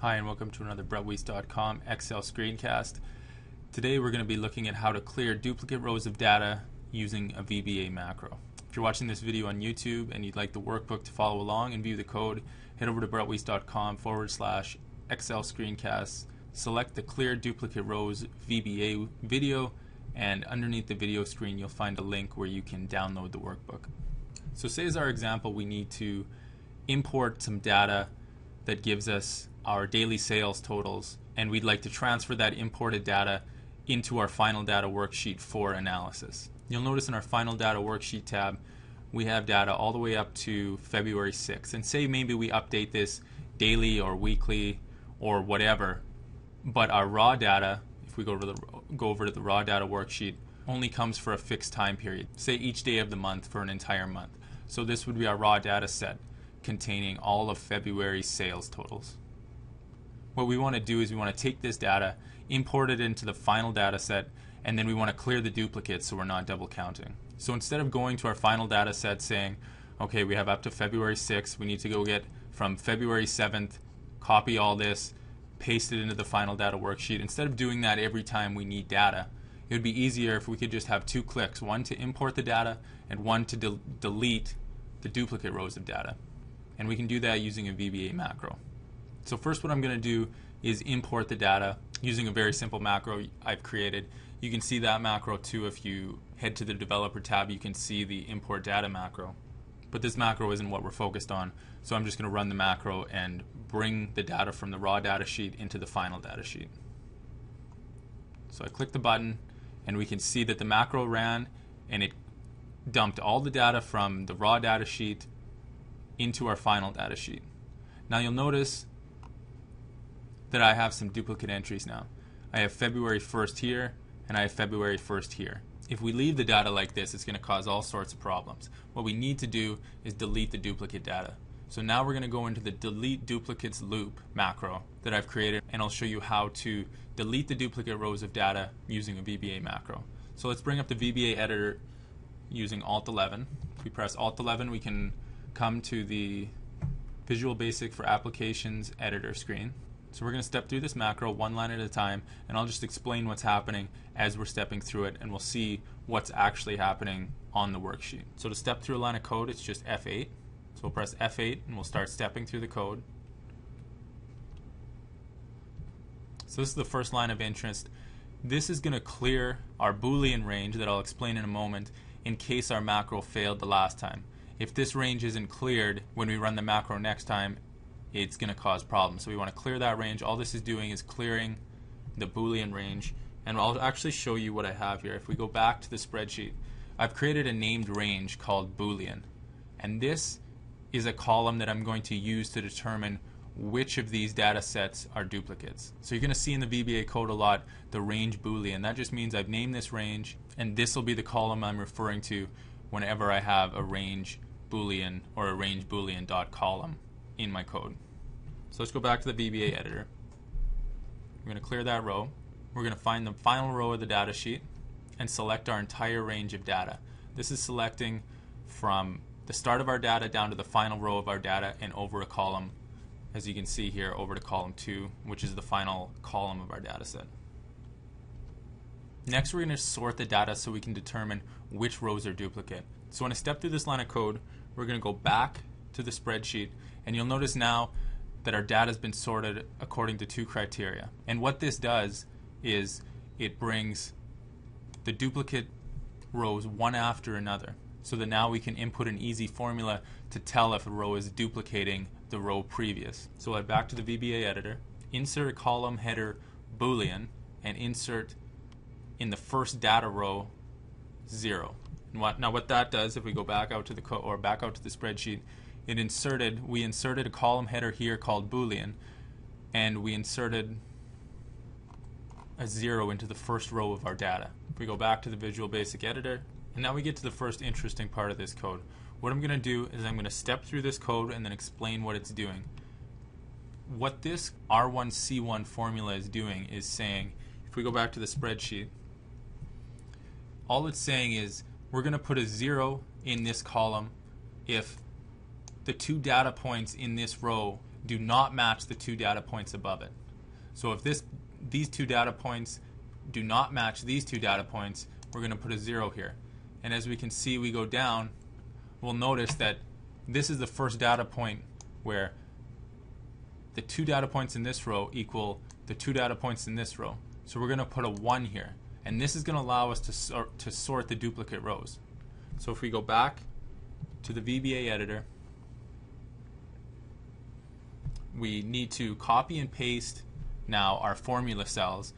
Hi and welcome to another BrettWeese.com Excel screencast. Today we're going to be looking at how to clear duplicate rows of data using a VBA macro. If you're watching this video on YouTube and you'd like the workbook to follow along and view the code, head over to BrettWeese.com forward slash Excel screencasts, select the clear duplicate rows VBA video, and underneath the video screen you'll find a link where you can download the workbook. So say as our example we need to import some data that gives us our daily sales totals, and we'd like to transfer that imported data into our final data worksheet for analysis. You'll notice in our final data worksheet tab, we have data all the way up to February 6th. And say maybe we update this daily or weekly or whatever, but our raw data, if we go over, the, go over to the raw data worksheet, only comes for a fixed time period, say each day of the month for an entire month. So this would be our raw data set containing all of February's sales totals. What we want to do is we want to take this data, import it into the final data set, and then we want to clear the duplicates so we're not double counting. So instead of going to our final data set saying, okay, we have up to February 6th, we need to go get from February 7th, copy all this, paste it into the final data worksheet. Instead of doing that every time we need data, it would be easier if we could just have two clicks, one to import the data and one to de delete the duplicate rows of data. And we can do that using a VBA macro. So first what I'm going to do is import the data using a very simple macro I've created. You can see that macro too if you head to the developer tab you can see the import data macro. But this macro isn't what we're focused on so I'm just going to run the macro and bring the data from the raw data sheet into the final data sheet. So I click the button and we can see that the macro ran and it dumped all the data from the raw data sheet into our final data sheet. Now you'll notice that I have some duplicate entries now. I have February 1st here, and I have February 1st here. If we leave the data like this, it's going to cause all sorts of problems. What we need to do is delete the duplicate data. So now we're going to go into the delete duplicates loop macro that I've created, and I'll show you how to delete the duplicate rows of data using a VBA macro. So let's bring up the VBA editor using Alt 11. If we press Alt 11, we can come to the Visual Basic for Applications editor screen. So we're going to step through this macro one line at a time, and I'll just explain what's happening as we're stepping through it, and we'll see what's actually happening on the worksheet. So to step through a line of code, it's just F8. So we'll press F8, and we'll start stepping through the code. So this is the first line of interest. This is going to clear our Boolean range that I'll explain in a moment in case our macro failed the last time. If this range isn't cleared when we run the macro next time, it's going to cause problems. So we want to clear that range. All this is doing is clearing the Boolean range. And I'll actually show you what I have here. If we go back to the spreadsheet, I've created a named range called Boolean. And this is a column that I'm going to use to determine which of these data sets are duplicates. So you're going to see in the VBA code a lot the range Boolean. That just means I've named this range, and this will be the column I'm referring to whenever I have a range Boolean or a range Boolean dot column in my code. So let's go back to the VBA editor. We're going to clear that row. We're going to find the final row of the data sheet and select our entire range of data. This is selecting from the start of our data down to the final row of our data and over a column, as you can see here, over to column 2, which is the final column of our data set. Next, we're going to sort the data so we can determine which rows are duplicate. So when I step through this line of code, we're going to go back to the spreadsheet and you'll notice now that our data has been sorted according to two criteria. And what this does is it brings the duplicate rows one after another so that now we can input an easy formula to tell if a row is duplicating the row previous. So I'll back to the VBA editor, insert a column header boolean, and insert in the first data row 0. What, now what that does, if we go back out to the or back out to the spreadsheet, it inserted, we inserted a column header here called Boolean, and we inserted a zero into the first row of our data. If we go back to the Visual Basic Editor, and now we get to the first interesting part of this code. What I'm going to do is I'm going to step through this code and then explain what it's doing. What this R1C1 formula is doing is saying, if we go back to the spreadsheet, all it's saying is we're going to put a zero in this column if the two data points in this row do not match the two data points above it. So if this these two data points do not match these two data points, we're going to put a zero here. And as we can see, we go down, we'll notice that this is the first data point where the two data points in this row equal the two data points in this row. So we're going to put a 1 here. And this is going to allow us to sort, to sort the duplicate rows. So if we go back to the VBA editor, we need to copy and paste now our formula cells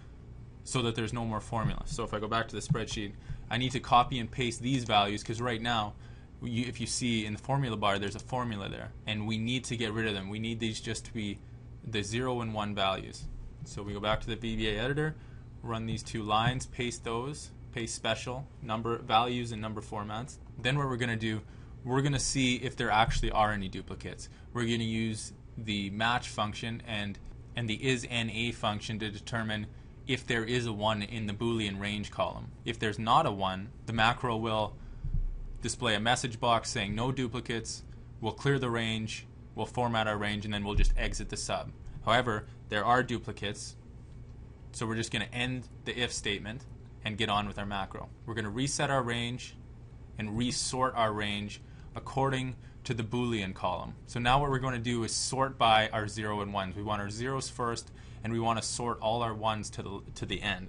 so that there's no more formula. So if I go back to the spreadsheet, I need to copy and paste these values because right now, you, if you see in the formula bar, there's a formula there, and we need to get rid of them. We need these just to be the 0 and 1 values. So we go back to the VBA editor, run these two lines, paste those, paste special, number values and number formats. Then what we're going to do, we're going to see if there actually are any duplicates. We're going to use the match function and and the is na function to determine if there is a 1 in the boolean range column. If there's not a 1, the macro will display a message box saying no duplicates, we'll clear the range, we'll format our range, and then we'll just exit the sub. However, there are duplicates, so we're just going to end the if statement and get on with our macro. We're going to reset our range and resort our range according to the Boolean column. So now what we're going to do is sort by our 0 and 1s. We want our zeros first, and we want to sort all our 1s to the, to the end.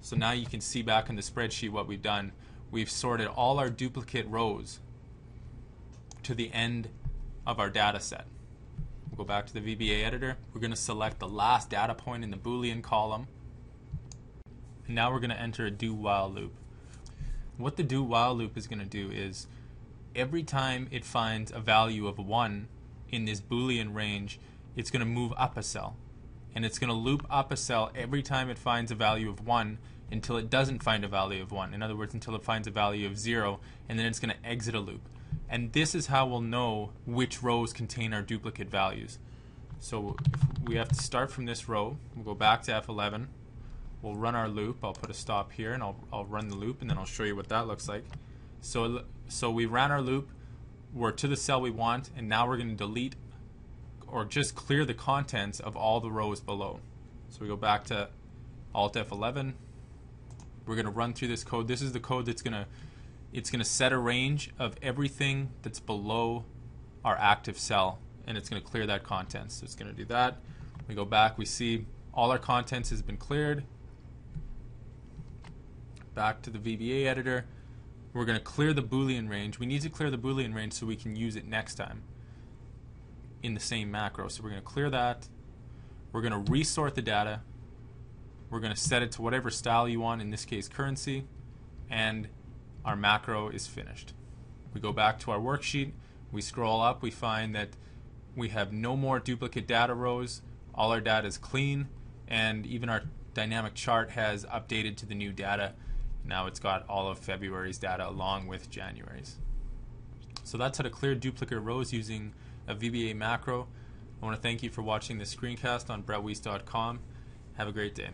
So now you can see back in the spreadsheet what we've done. We've sorted all our duplicate rows to the end of our data set. We'll go back to the VBA editor. We're going to select the last data point in the Boolean column. And now we're going to enter a do while loop. What the do while loop is going to do is every time it finds a value of 1 in this Boolean range, it's going to move up a cell. And it's going to loop up a cell every time it finds a value of 1 until it doesn't find a value of 1. In other words, until it finds a value of 0, and then it's going to exit a loop. And this is how we'll know which rows contain our duplicate values. So we have to start from this row. We'll go back to F11. We'll run our loop. I'll put a stop here, and I'll, I'll run the loop, and then I'll show you what that looks like. So, so we ran our loop, we're to the cell we want, and now we're going to delete or just clear the contents of all the rows below. So we go back to Alt F11. We're going to run through this code. This is the code that's going to it's going to set a range of everything that's below our active cell and it's going to clear that content. So it's going to do that. We go back, we see all our contents has been cleared. Back to the VBA editor. We're going to clear the Boolean range. We need to clear the Boolean range so we can use it next time in the same macro. So we're going to clear that. We're going to resort the data. We're going to set it to whatever style you want, in this case currency, and our macro is finished. We go back to our worksheet, we scroll up, we find that we have no more duplicate data rows, all our data is clean, and even our dynamic chart has updated to the new data now it's got all of February's data along with January's. So that's how to clear duplicate rows using a VBA macro. I want to thank you for watching this screencast on brettweese.com. Have a great day.